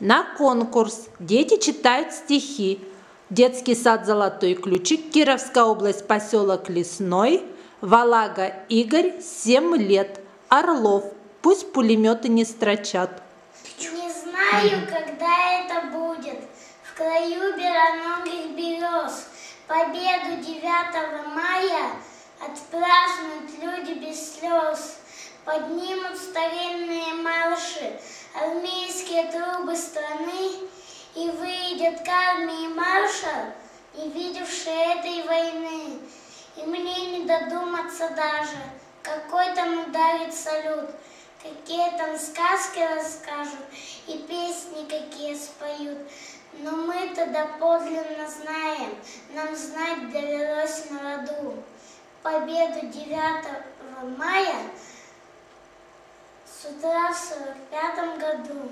на конкурс. Дети читают стихи. Детский сад «Золотой ключик», Кировская область, поселок Лесной, Валага Игорь, 7 лет, Орлов. Пусть пулеметы не строчат. Не знаю, когда это будет. В краю белоногих берез Победу 9 мая Отпразднуют люди без слез. Поднимут старинные марши, Армейские трубы страны, И выйдет к армии маршал, Не видевший этой войны. И мне не додуматься даже, Какой там ударит салют, Какие там сказки расскажут И песни какие споют. Но мы-то доподлинно знаем, нам знать довелось на роду. Победу 9 мая с утра в 45 году.